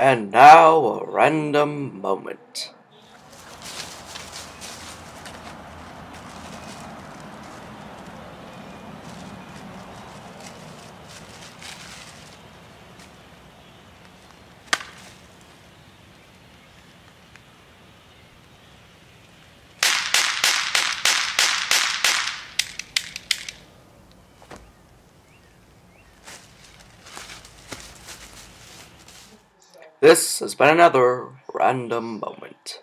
And now a random moment. This has been another random moment.